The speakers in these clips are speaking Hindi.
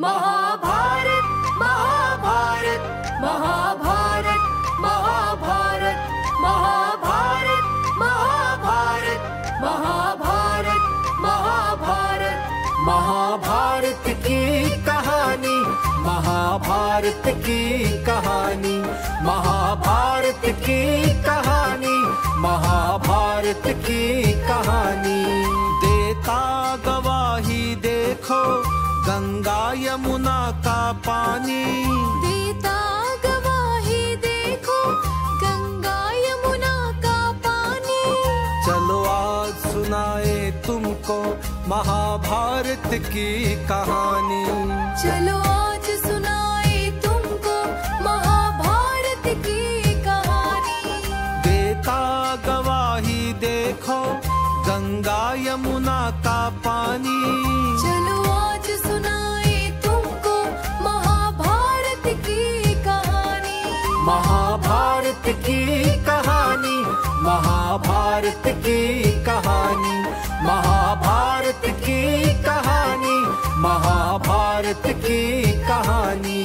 महाभारत महाभारत महाभारत महाभारत महाभारत महाभारत महाभारत महाभारत महाभारत की कहानी, महाभारत की कहानी, महाभारत की कहानी, महाभारत की कहानी। देता गवाही देखो गंगा यमुना का पानी। देता गवाही देखो गंगा यमुना का पानी। चलो आज सुनाए तुमको महाभारत की कहानी। चलो आज सुनाए तुमको महाभारत की कहानी। देता गवाही देखो गंगा यमुना का पानी। महाभारत की कहानी महाभारत की कहानी महाभारत की कहानी।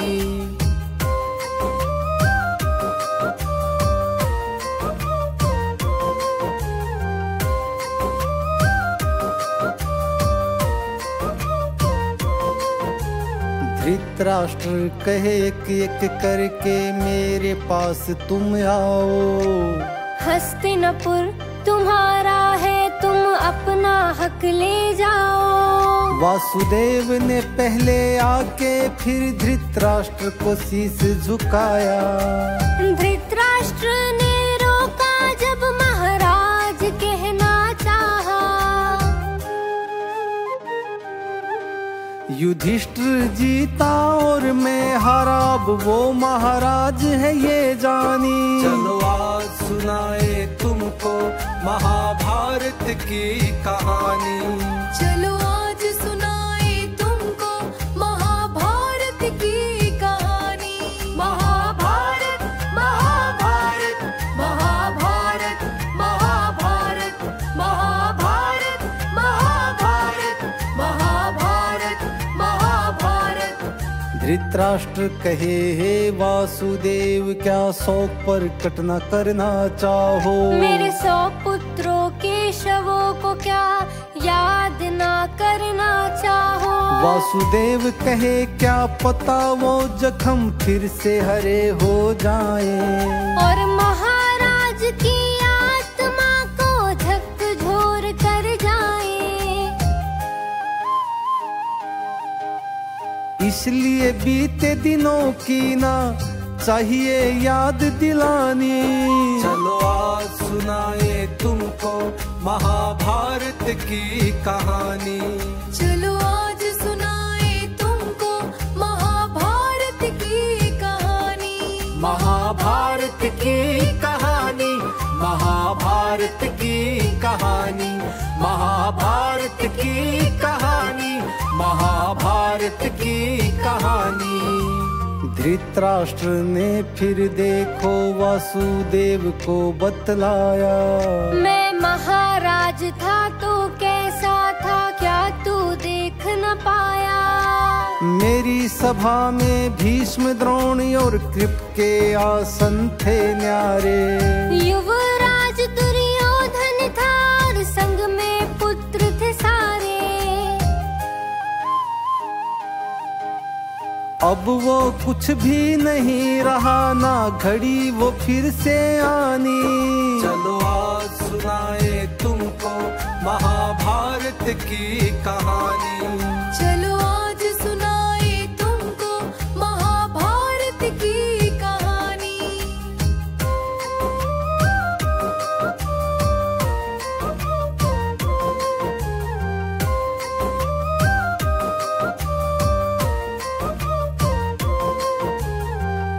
धृतराष्ट्र कहे एक एक करके मेरे पास तुम आओ। हस्तिनपुर तुम्हारा है तुम अपना हक ले जाओ। वासुदेव ने पहले आके फिर धृतराष्ट्र को शीश झुकाया। धृतराष्ट्र ने रोका जब महाराज कहना चाहा। युधिष्ठिर जीता और मैं हारा वो महाराज है ये जानी। चलो आज सुनाए महाभारत की कहानी। चलो आज सुनाए तुमको महाभारत की कहानी। महाभारत महाभारत महाभारत महाभारत महाभारत महाभारत महाभारत महाभारत। धृतराष्ट्र कहे हे वासुदेव क्या शौक पर कटना करना चाहो? मेरे सौ याद ना करना चाहो। वासुदेव कहे क्या पता वो जख्म फिर से हरे हो जाए? और महाराज की आत्मा को झकझोर कर जाए। इसलिए बीते दिनों की ना चाहिए याद दिलानी। चलो आज सुनाए तुमको महाभारत की कहानी। चलो आज सुनाए तुमको महाभारत की कहानी। महाभारत की कहानी महाभारत की कहानी महाभारत की कहानी महाभारत की कहानी। धृतराष्ट्र ने फिर देखो वासुदेव को बतलाया। मैं महाराज था तो कैसा था? क्या तू देख न पाया? मेरी सभा में भीष्म द्रोणी और कृप के आसन थे न्यारे। युवराज अब वो कुछ भी नहीं रहा ना घड़ी वो फिर से आनी। चलो आज सुनाए तुमको महाभारत की कहानी।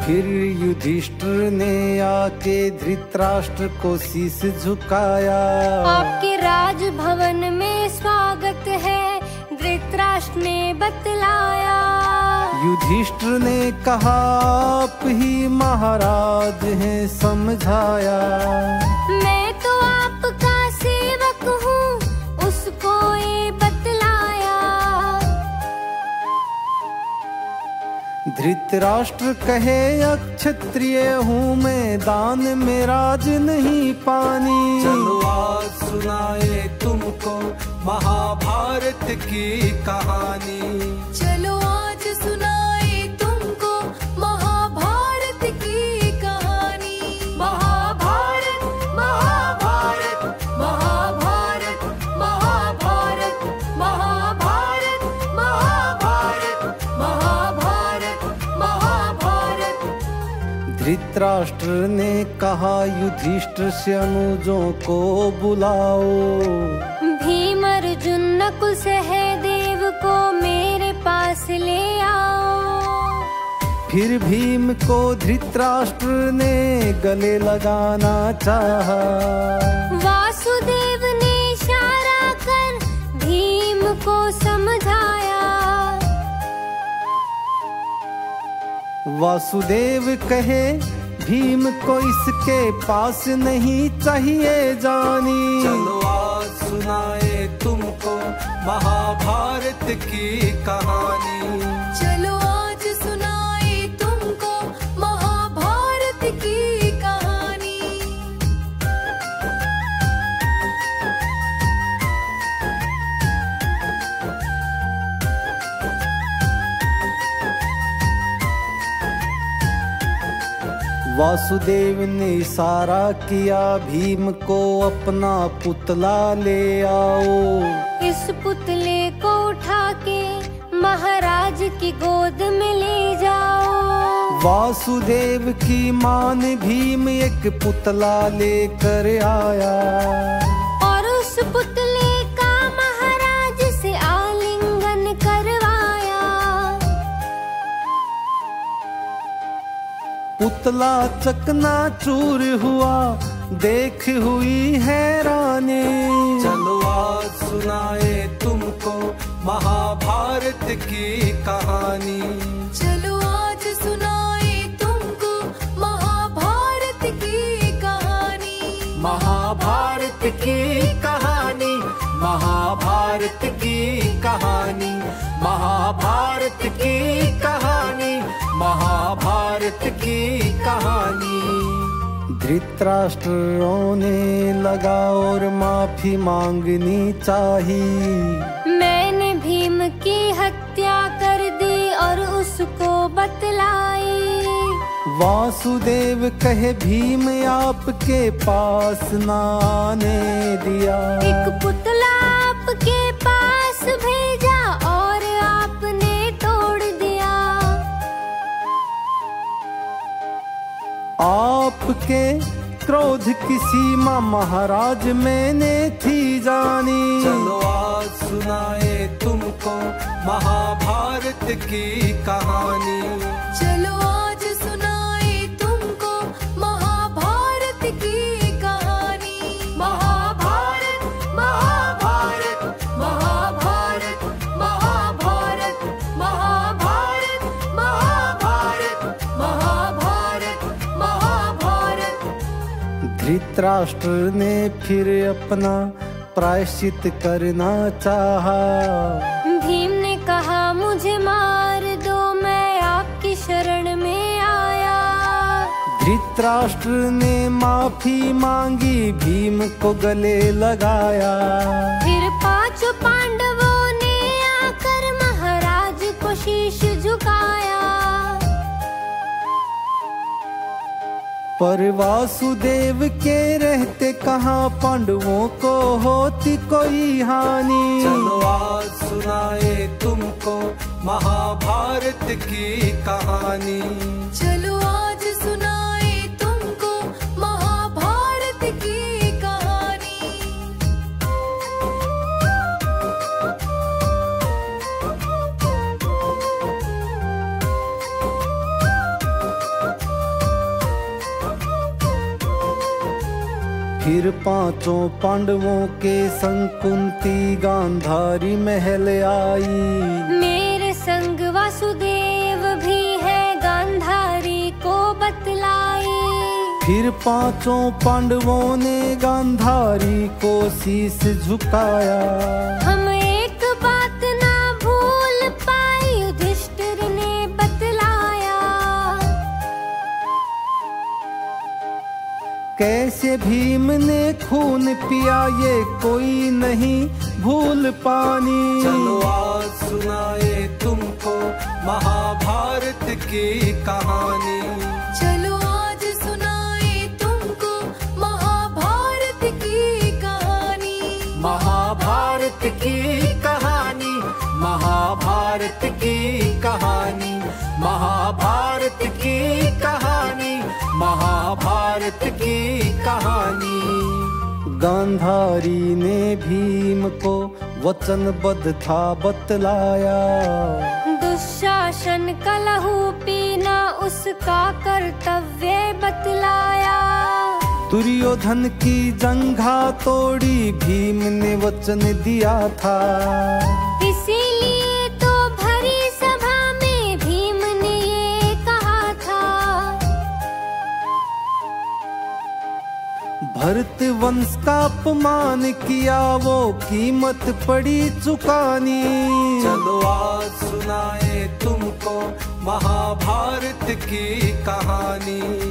फिर युधिष्ठिर ने आके धृतराष्ट्र को शीश झुकाया। आपके राजभवन में स्वागत है धृतराष्ट्र ने बतलाया। युधिष्ठिर ने कहा आप ही महाराज हैं समझाया। धृतराष्ट्र कहे, अक्षत्रिय हूँ मैं, दान में राज नहीं पानी। चलो आज सुनाए तुमको महाभारत की कहानी। धृतराष्ट्र ने कहा युधिष्ठिर से अनुजों को बुलाओ। भीम अर्जुन नकुल सहदेव को मेरे पास ले आओ। फिर भीम को धृतराष्ट्र ने गले लगाना चाहा। वासुदेव ने इशारा कर भीम को समझाया। वासुदेव कहे भीम को इसके पास नहीं चाहिए जानी। चलो आज सुनाए तुमको महाभारत की कहानी। वासुदेव ने इशारा किया भीम को अपना पुतला ले आओ। इस पुतले को उठा के महाराज की गोद में ले जाओ। वासुदेव की मान भीम एक पुतला लेकर आया। पुतला चकना चूर हुआ देख हुई हैरानी चलो आज सुनाए तुमको महाभारत की कहानी। चलो आज सुनाए तुमको महाभारत की कहानी। महाभारत की कहानी महाभारत की कहानी महाभारत की कहानी महाभारत की कहानी। धृतराष्ट्र रोने लगा और माफ़ी मांगनी चाहिए मैंने भीम की हत्या कर दी और उसको बतलाई। वासुदेव कहे भीम आपके पास ना आने दिया। एक पुतला आपके पास भेजा आपके क्रोध की सीमा महाराज मैंने थी जानी। चलो आज सुनाए तुमको महाभारत की कहानी। धृतराष्ट्र ने फिर अपना प्रायश्चित करना चाहा। भीम ने कहा मुझे मार दो मैं आपकी शरण में आया। धृतराष्ट्र ने माफ़ी मांगी भीम को गले लगाया। पर वासुदेव के रहते कहाँ पांडवों को होती कोई हानि? चलो आज सुनाए तुमको महाभारत की कहानी। चलो फिर पाँचों पांडवों के संकुंती गांधारी महल आई। मेरे संग वासुदेव भी है गांधारी को बतलाई। फिर पाँचों पांडवों ने गांधारी को शीश झुकाया। हम कैसे भीम ने खून पिया ये कोई नहीं भूल पानी? चलो आज सुनाए तुमको महाभारत की कहानी। चलो आज सुनाए तुमको महाभारत की कहानी। महाभारत की कहानी महाभारत की कहानी। गांधारी ने भीम को वचनबद्ध था बतलाया। दुशासन कलहू लहू पीना उसका कर्तव्य बतलाया। दुर्योधन की जंघा तोड़ी भीम ने वचन दिया था। भरत वंश का अपमान किया, वो कीमत पड़ी चुकानी। चलो आज सुनाए तुमको महाभारत की कहानी।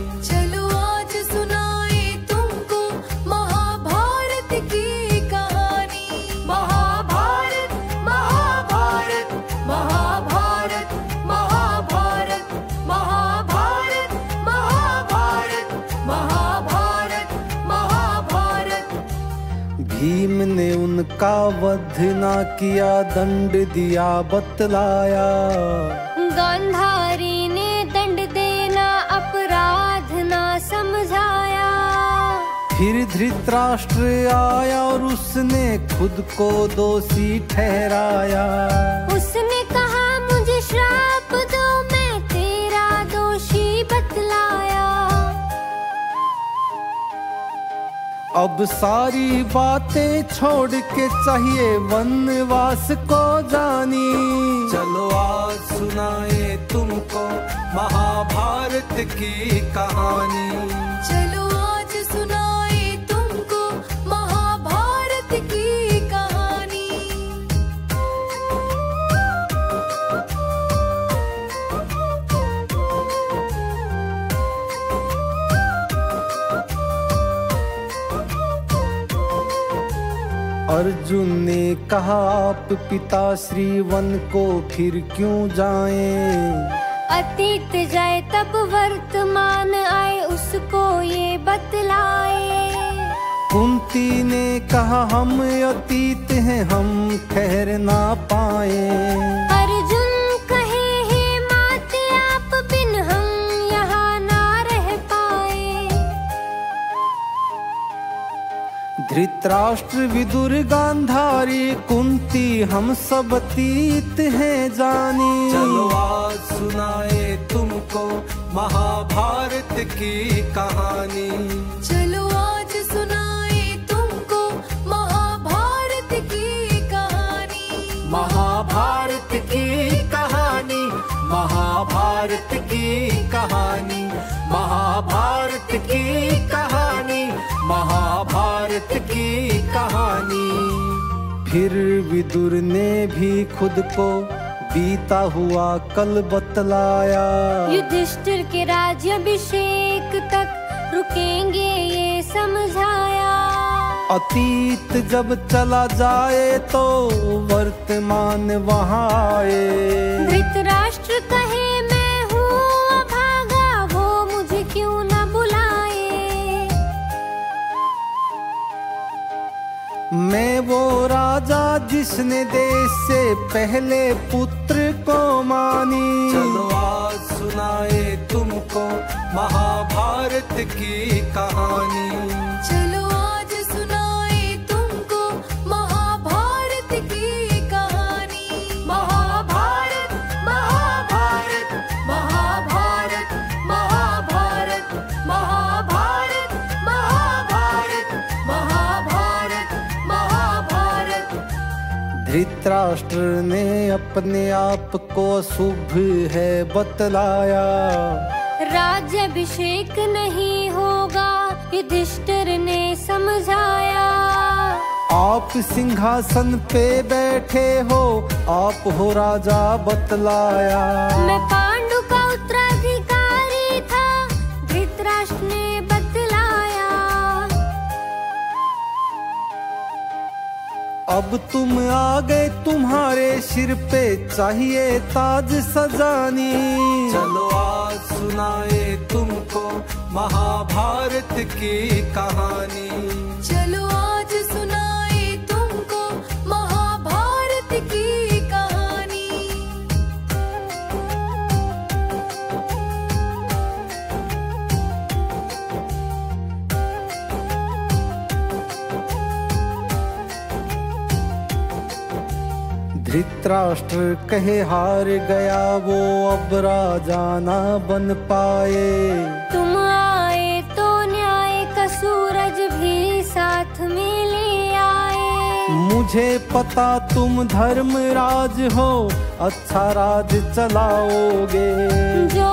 उनका वध ना किया दंड दिया बतलाया। गांधारी ने दंड देना अपराध ना समझाया। फिर धृतराष्ट्र आया और उसने खुद को दोषी ठहराया। अब सारी बातें छोड़ के चाहिए वनवास को जानी। चलो आज सुनाए तुमको महाभारत की कहानी। अर्जुन ने कहा आप पिता श्री वन को फिर क्यों जाएँ? अतीत जाए तब वर्तमान आए उसको ये बतलाए कुंती ने कहा हम अतीत हैं हम ठहर ना पाए धृतराष्ट्र विदुर गांधारी कुंती हम सब तीत हैं जानी। चलो आज सुनाए तुमको महाभारत की कहानी। फिर विदुर ने भी खुद को बीता हुआ कल बतलाया। युधिष्ठिर के राज्याभिषेक तक रुकेंगे ये समझाया। अतीत जब चला जाए तो वर्तमान वहाँ आए। धृतराष्ट्र जिसने देश से पहले पुत्र को मानी। चलो आज सुनाए तुमको महाभारत की कहानी। धृतराष्ट्र ने अपने आप को शुभ है बतलाया। राज्य अभिषेक नहीं होगा युधिष्ठिर ने समझाया। आप सिंहासन पे बैठे हो आप हो राजा बतलाया। मैं अब तुम आ गए तुम्हारे सिर पे, चाहिए ताज सजानी। चलो आज सुनाए तुमको महाभारत की कहानी। धृतराष्ट्र कहे हार गया वो अब राजा ना बन पाए। तुम आए तो न्याय का सूरज भी साथ में ले आए। मुझे पता तुम धर्म राज हो अच्छा राज चलाओगे। जो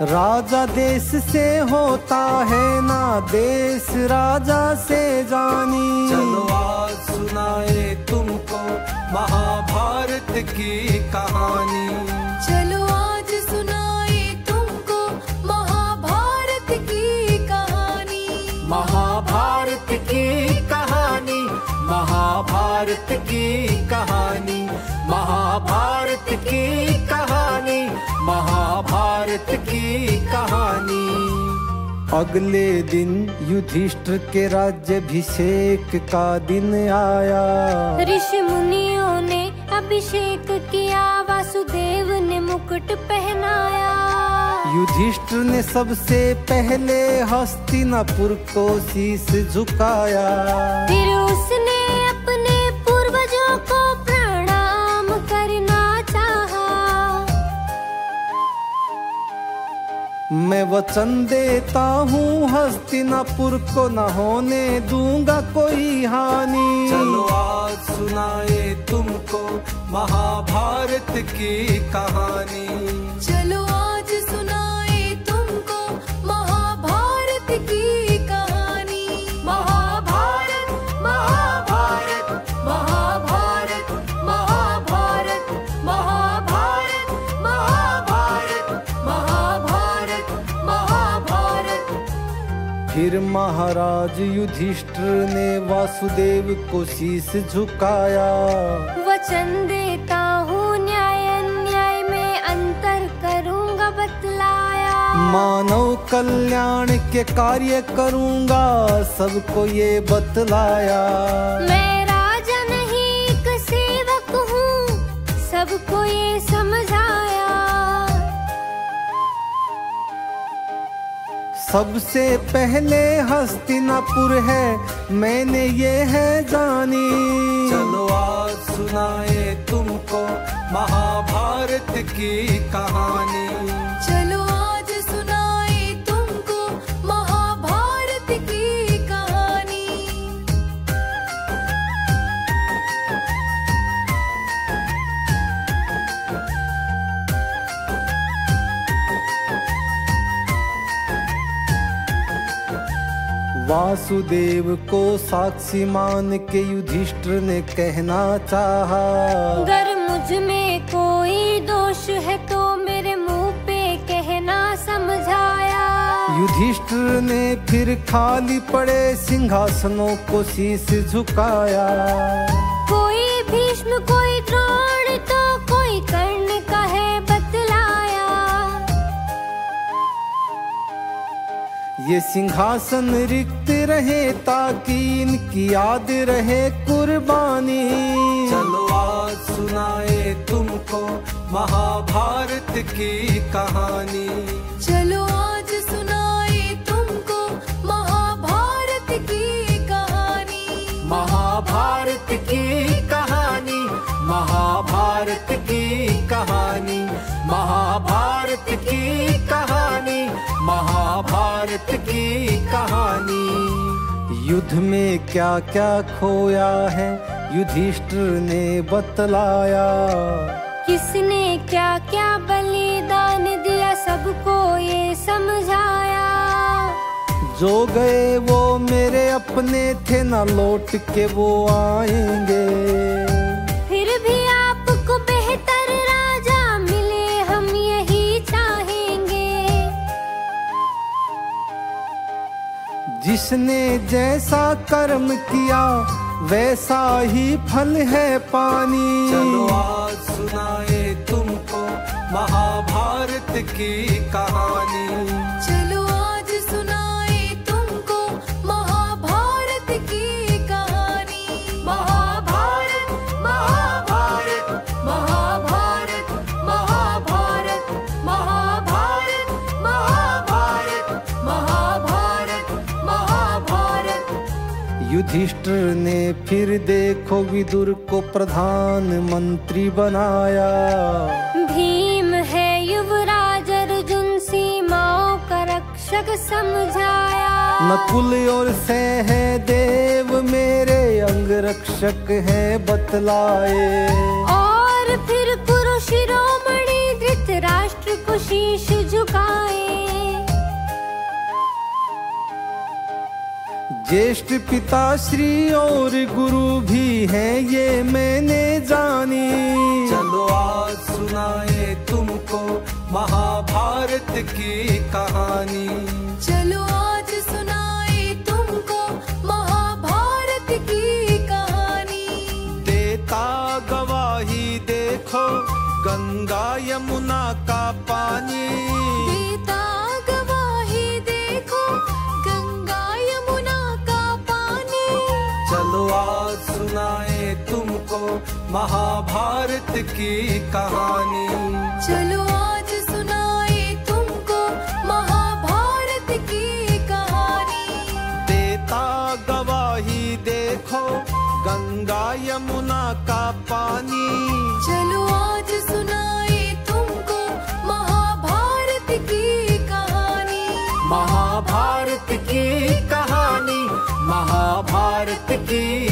राजा देश से होता है ना देश राजा से जानी। चलो आज सुनाए तुमको महाभारत की कहानी। चलो आज सुनाए तुमको महाभारत की कहानी। महाभारत की कहानी महाभारत की कहानी महाभारत की कहानी महाभारत की कहानी। अगले दिन युधिष्ठिर के राज्यभिषेक का दिन आया। ऋषि मुनियों ने अभिषेक किया वासुदेव ने मुकुट पहनाया। युधिष्ठिर ने सबसे पहले हस्तिनापुर को शीश झुकाया। फिर उसने मैं वचन देता हूँ हस्तिनापुर को न होने दूँगा कोई हानि। चलो आज सुनाए तुमको महाभारत की कहानी। चलो फिर महाराज युधिष्ठिर ने वासुदेव को शीश झुकाया। वचन देता हूँ न्याय न्याय में अंतर करूँगा बतलाया। मानव कल्याण के कार्य करूँगा सबको ये बतलाया। मैं सबसे पहले हस्तिनापुर है मैंने ये है जानी। चलो आज सुनाए तुमको महाभारत की कहानी। वासुदेव को साक्षी मान के युधिष्ठिर ने कहना चाहा। अगर मुझमें कोई दोष है तो मेरे मुँह पे कहना समझाया। युधिष्ठिर ने फिर खाली पड़े सिंहासनों को शीश झुकाया। कोई भीष्म कोई द्रोण ये सिंहासन रिक्त रहे ताकि इनकी याद रहे कुर्बानी। चलो आज सुनाए तुमको महाभारत की कहानी। चलो आज सुनाए तुमको महाभारत की कहानी। महाभारत की कहानी महाभारत की कहानी महाभारत की कहानी महाभारत की कहानी। युद्ध में क्या क्या खोया है? युधिष्ठिर ने बतलाया। किसने क्या क्या बलिदान दिया? सबको ये समझाया। जो गए वो मेरे अपने थे ना लौट के वो आएँगे। जिसने जैसा कर्म किया, वैसा ही फल है पानी। चलो आज सुनाए तुमको महाभारत की ने फिर देखो विदुर को प्रधानमंत्री बनाया। भीम है युवराज अर्जुन सीमाओं का रक्षक समझाया। नकुल और सहदेव मेरे अंग रक्षक है बतलाए। और फिर कुरु शिरोमणि धृतराष्ट्र को शीश झुकाए। ज्येष्ठ पिता श्री और गुरु भी हैं ये मैंने जानी। चलो आज सुनाए तुमको महाभारत की कहानी। चलो आज सुनाए तुमको महाभारत की कहानी। देता गवाही देखो गंगा यमुना का महाभारत की कहानी। चलो आज सुनाए तुमको महाभारत की कहानी। देता गवाही देखो गंगा यमुना का पानी। चलो आज सुनाए तुमको महाभारत की कहानी। महाभारत की कहानी महाभारत की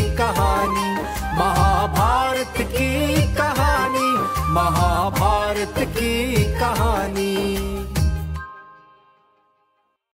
महाभारत की कहानी।